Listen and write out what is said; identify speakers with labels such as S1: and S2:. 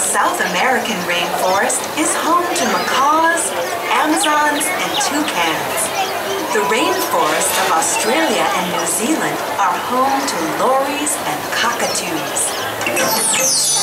S1: South American rainforest is home to macaws, Amazons, and toucans. The rainforests of Australia and New Zealand are home to lories and cockatoos.